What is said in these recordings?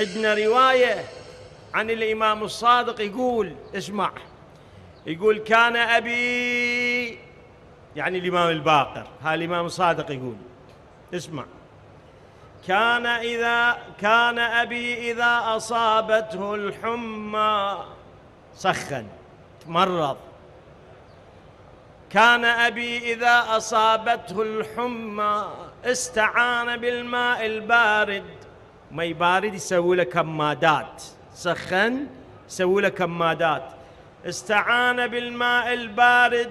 عندنا رواية عن الإمام الصادق يقول اسمع يقول كان أبي يعني الإمام الباقر هذا الإمام الصادق يقول اسمع كان إذا كان أبي إذا أصابته الحمى سخن تمرض. كان أبي إذا أصابته الحمى استعان بالماء البارد. ماء بارد يسوي له كمادات سخن يسوي له كمادات استعان بالماء البارد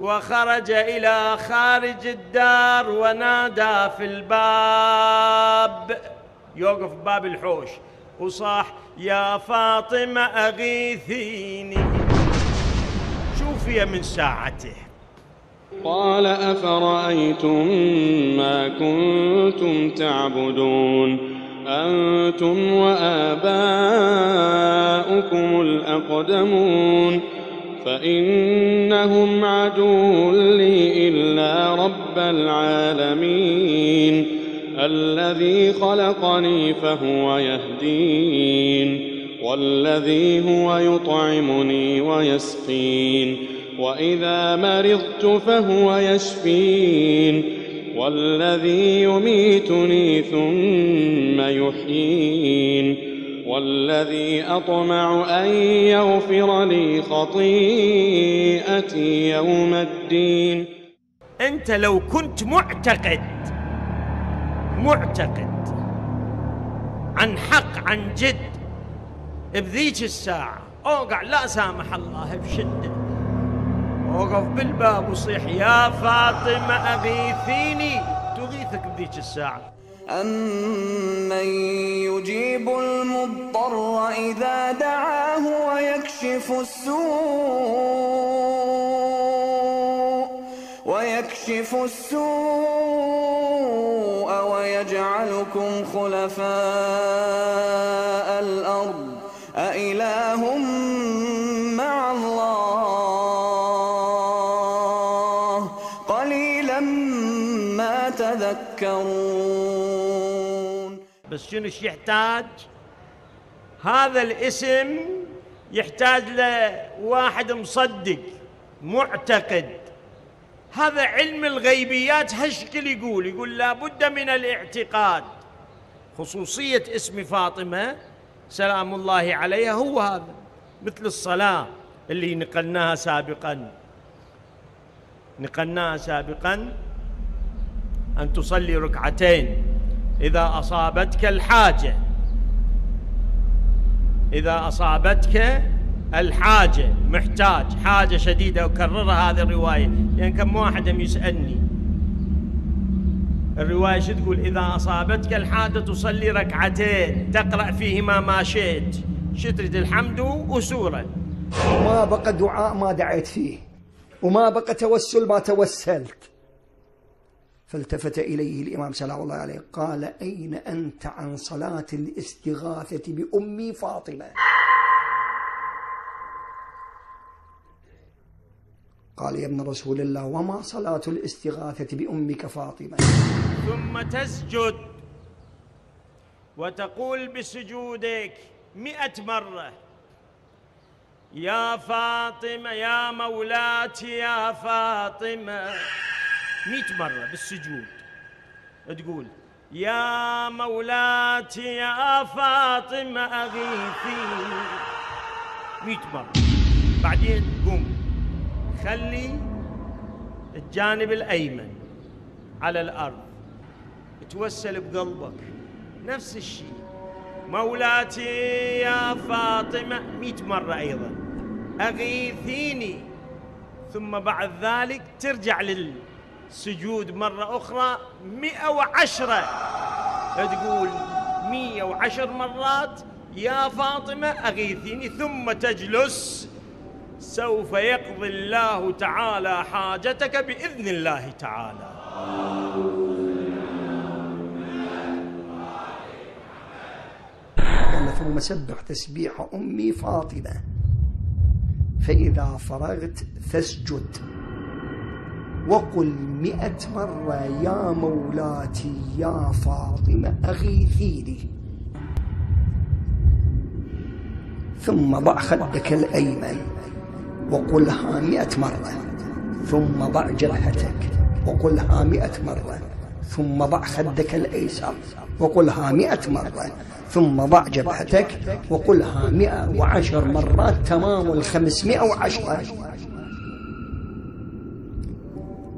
وخرج إلى خارج الدار ونادى في الباب. يوقف باب الحوش. وصاح يا فاطمة أغيثيني. شوفي من ساعته. قال أفرأيتم ما كنتم تعبدون؟ أنتم وآباؤكم الأقدمون فإنهم عدو لي إلا رب العالمين الذي خلقني فهو يهدين والذي هو يطعمني ويسقين وإذا مرضت فهو يشفين والذي يميتني ثم يحيين والذي أطمع أن يغفر لي خطيئتي يوم الدين. أنت لو كنت معتقد معتقد عن حق عن جد بذيك الساعة أوقع لا سامح الله بشدة. وقف بالباب وصيح يا فاطمة أغيثيني تغيثك بذيك الساعة. أمن يجيب المضطر إذا دعاه ويكشف السوء ويكشف السوء ويجعلكم خلفاء. تذكرون بس شنو يحتاج؟ هذا الاسم يحتاج لواحد مصدق معتقد. هذا علم الغيبيات هالشكل يقول يقول لابد من الاعتقاد. خصوصية اسم فاطمة سلام الله عليها هو هذا مثل الصلاة اللي نقلناها سابقا. نقلناها سابقا أن تصلي ركعتين. إذا أصابتك الحاجة. إذا أصابتك الحاجة. محتاج. حاجة شديدة. أكررها هذه الرواية. لأن كم واحد يسألني. الرواية شو تقول؟ إذا أصابتك الحاجة تصلي ركعتين. تقرأ فيهما ما شئت. شو تريد؟ الحمد وسورة. ما بقى دعاء ما دعيت فيه. وما بقى توسل ما توسلت. فالتفت إليه الإمام سلام الله عليه قال أين أنت عن صلاة الاستغاثة بأمي فاطمة? قال يا ابن رسول الله وما صلاة الاستغاثة بأمك فاطمة؟ ثم تسجد وتقول بسجودك مئة مرة يا فاطمة يا مولاتي يا فاطمة. مئة مرة بالسجود. تقول يا مولاتي يا فاطمة أغيثي مئة مرة. بعدين قم خلي الجانب الأيمن على الأرض. توسل بقلبك. نفس الشيء. مولاتي يا فاطمة مئة مرة أيضا. أغيثيني. ثم بعد ذلك ترجع للسجود مرة أخرى مئة وعشرة. تقول مئة وعشر مرات. يا فاطمة أغيثيني ثم تجلس. سوف يقضي الله تعالى حاجتك بإذن الله تعالى. قال ثم سبح تسبيح أمي فاطمة. فإذا فرغت فاسجد. وقل مئة مرة يا مولاتي يا فاطمة أغيثيني ثم ضع خدك الأيمن وقلها مئة مرة. ثم ضع جبهتك وقلها مئة مرة. ثم ضع خدك الأيسر وقلها مئة مرة. ثم ضع جبهتك وقلها مئة وعشر مرات. تمام الخمسمائة وعشرة.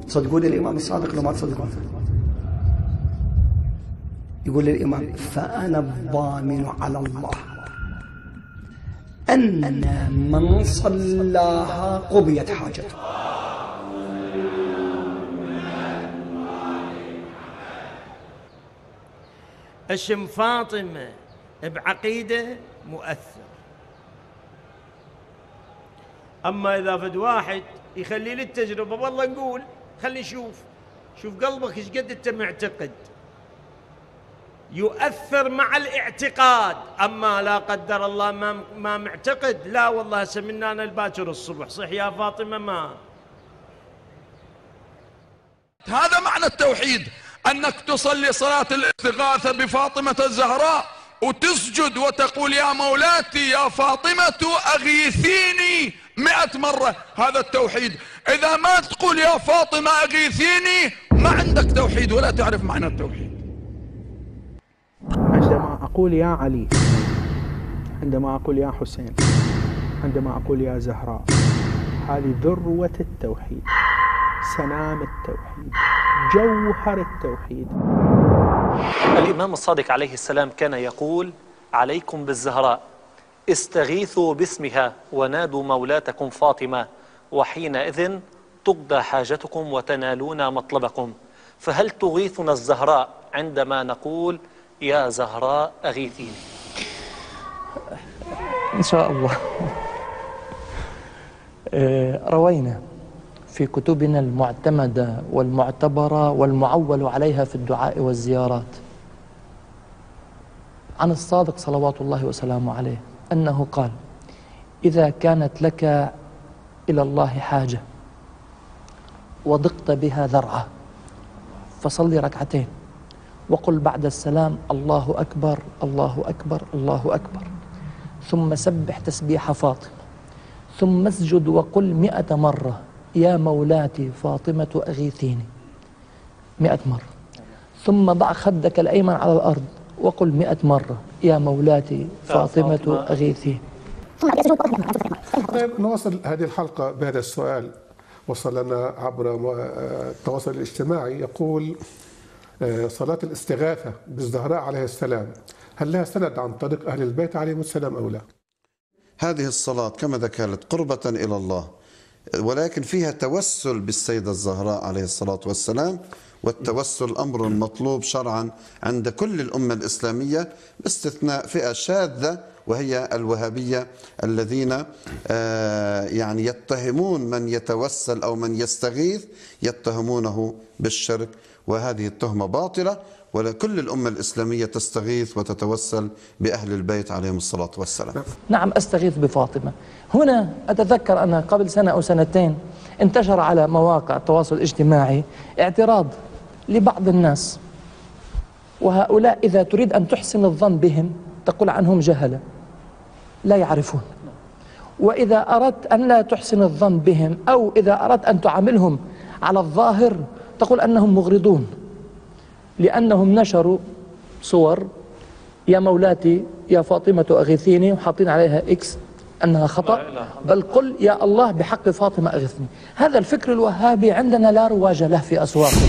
تصدقون الإمام الصادق لو ما تصدقون يقول الإمام فأنا الضامن على الله أن من صلاها قضيت حاجته. اسم فاطمة بعقيدة مؤثر أما إذا فد واحد يخلي لي التجربة والله نقول خلي نشوف شوف قلبك إيش قد أنت معتقد. يؤثر مع الاعتقاد. أما لا قدر الله ما ما معتقد لا والله سمنا أنا الباكر الصبح. صح يا فاطمة ما؟ هذا معنى التوحيد أنك تصلي صلاة الاستغاثة بفاطمة الزهراء وتسجد وتقول يا مولاتي يا فاطمة أغيثيني مئة مرة هذا التوحيد. إذا ما تقول يا فاطمة اغيثيني ما عندك توحيد ولا تعرف معنى التوحيد. عندما أقول يا علي عندما أقول يا حسين عندما أقول يا زهراء هذه ذروة التوحيد سنام التوحيد جوهر التوحيد. الإمام الصادق عليه السلام كان يقول عليكم بالزهراء. استغيثوا باسمها ونادوا مولاتكم فاطمة وحينئذ تقضى حاجتكم وتنالون مطلبكم. فهل تغيثنا الزهراء عندما نقول يا زهراء أغيثيني؟ إن شاء الله. آه، روينا في كتبنا المعتمدة والمعتبرة والمعول عليها في الدعاء والزيارات. عن الصادق صلوات الله وسلامه عليه. أنه قال إذا كانت لك إلى الله حاجة وضقت بها ذرعة فصلي ركعتين وقل بعد السلام الله أكبر الله أكبر الله أكبر. ثم سبح تسبيح فاطمة. ثم اسجد وقل مئة مرة يا مولاتي فاطمة أغيثيني. مئة مرة. ثم ضع خدك الأيمن على الأرض وقل مئة مرة يا مولاتي فاطمة أغيثيني طيب نواصل هذه الحلقة بهذا السؤال. وصل لنا عبر التواصل الاجتماعي يقول آه، صلاة الاستغاثة بالزهراء عليه السلام هل لها سند عن طريق أهل البيت عليهم السلام أو لا؟ هذه الصلاة كما ذكرت قربة إلى الله ولكن فيها توسل بالسيدة الزهراء عليه الصلاة والسلام والتوسل أمر مطلوب شرعا عند كل الأمة الإسلامية باستثناء فئة شاذة وهي الوهابية الذين آه، يعني يتهمون من يتوسل أو من يستغيث يتهمونه بالشرك. وهذه التهمة باطلة ولكل الأمة الإسلامية تستغيث وتتوسل بأهل البيت عليهم الصلاة والسلام. نعم أستغيث بفاطمة. هنا أتذكر أن قبل سنة أو سنتين انتشر على مواقع التواصل الاجتماعي اعتراض لبعض الناس. وهؤلاء إذا تريد أن تحسن الظن بهم تقول عنهم جهلة. لا يعرفون. وإذا أردت أن لا تحسن الظن بهم أو إذا أردت أن تعاملهم على الظاهر تقول أنهم مغرضون. لأنهم نشروا صور يا مولاتي يا فاطمة أغثيني وحاطين عليها X أنها خطأ. بل قل يا الله بحق فاطمة أغثني هذا الفكر الوهابي عندنا لا رواج له في أسواقنا.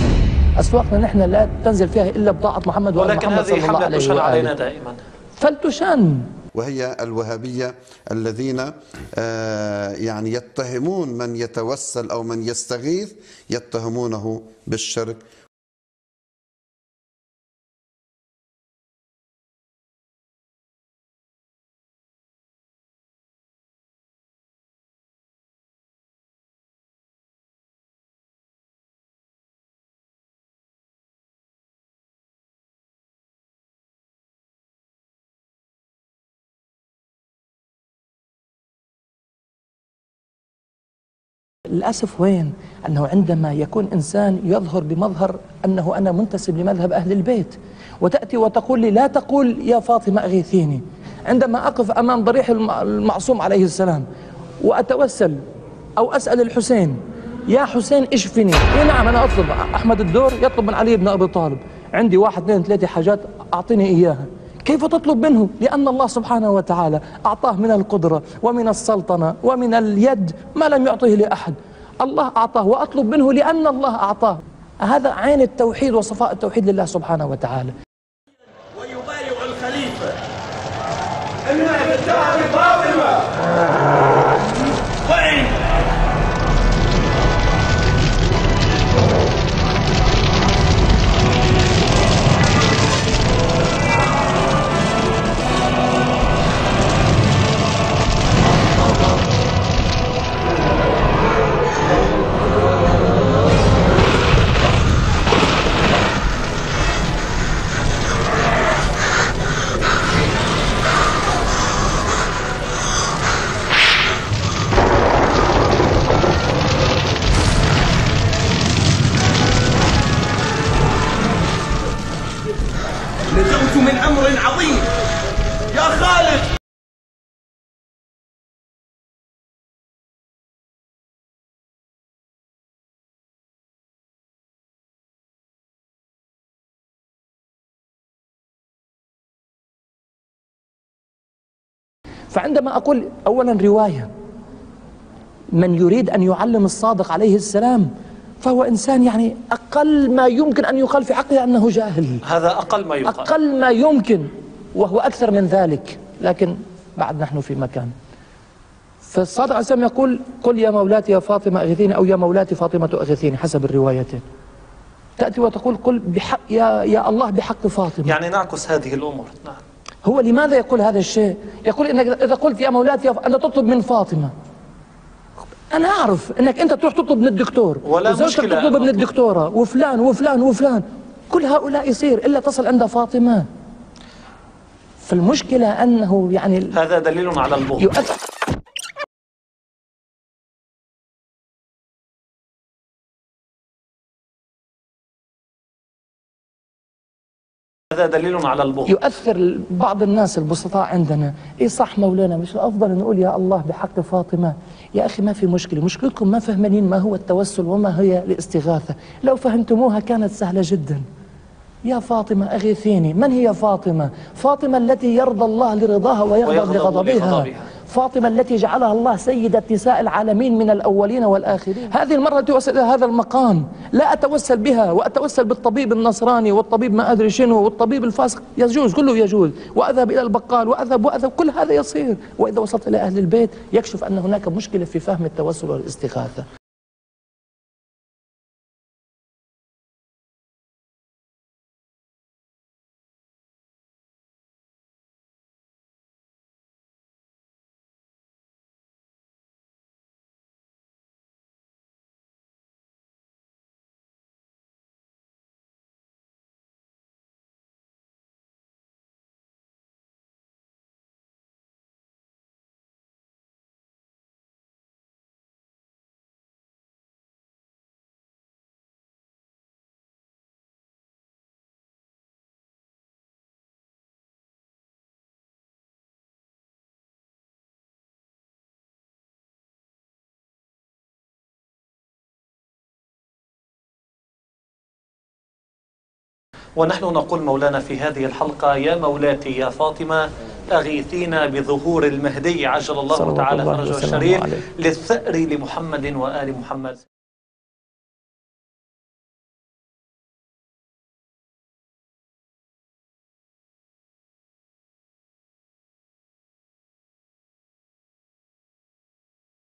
أسواقنا نحن لا تنزل فيها إلا بضاعة محمد وآل ولكن محمد هذه صلى الله حملة عليه تشن علينا وآله. دائما. فلتشان وهي الوهابية الذين آه، يعني يتهمون من يتوسل أو من يستغيث يتهمونه بالشرك للأسف وين؟ أنه عندما يكون إنسان يظهر بمظهر أنه أنا منتسب لمذهب أهل البيت وتأتي وتقول لي لا تقول يا فاطمة أغيثيني عندما أقف أمام ضريح الم- المعصوم عليه السلام وأتوسل أو أسأل الحسين يا حسين اشفني اي نعم أنا أطلب أحمد الدور يطلب من علي بن أبي طالب عندي واحد اثنين ثلاثة حاجات أعطيني إياها. كيف تطلب منه؟ لأن الله سبحانه وتعالى أعطاه من القدرة ومن السلطنة ومن اليد ما لم يعطه لأحد. الله أعطاه وأطلب منه لأن الله أعطاه. هذا عين التوحيد وصفاء التوحيد لله سبحانه وتعالى. ويبايع الخليفة. إنها بتعرف فاطمة فعندما أقول أولا رواية من يريد أن يعلم الصادق عليه السلام فهو إنسان يعني أقل ما يمكن أن يقال في حقه أنه جاهل. هذا أقل ما يقال. أقل ما يمكن وهو أكثر من ذلك. لكن بعد نحن في مكان. فالصادق عليه السلام يقول قل يا مولاتي يا فاطمة أغثيني أو يا مولاتي فاطمة أغثيني حسب الروايتين. تأتي وتقول قل بحق يا, يا الله بحق فاطمة. يعني نعكس هذه الأمور. نعم. هو لماذا يقول هذا الشيء؟ يقول إنك إذا قلت يا مولاتي أنت تطلب من فاطمة. أنا أعرف إنك أنت تروح تطلب من الدكتور. ولا وزوجتك مشكلة. تطلب من. الدكتورة. وفلان وفلان وفلان. كل هؤلاء يصير إلا تصل عند فاطمة. فالمشكلة أنه يعني هذا دليل على البغض. هذا دليل على البغض. يؤثر بعض الناس البسطاء عندنا. اي صح مولانا مش الأفضل نقول يا الله بحق فاطمة يا أخي ما في مشكلة مشكلتكم ما فهمانين ما هو التوسل وما هي الاستغاثة. لو فهمتموها كانت سهلة جدا. يا فاطمة أغيثيني من هي فاطمة؟ فاطمة التي يرضى الله لرضاها ويغضب لغضبها. فاطمة التي جعلها الله سيدة نساء العالمين من الأولين والآخرين. هذه المرة التي وصلت إلى هذا المقام لا أتوسل بها وأتوسل بالطبيب النصراني والطبيب ما أدري شنو والطبيب الفاسق. يجوز كله يجوز. وأذهب إلى البقال وأذهب وأذهب. كل هذا يصير. وإذا وصلت إلى أهل البيت يكشف أن هناك مشكلة في فهم التوسل والاستغاثة. ونحن نقول مولانا في هذه الحلقة يا مولاتي يا فاطمة أغيثينا بظهور المهدي عجل الله تعالى فرجه الشريف. للثأر لمحمد وآل محمد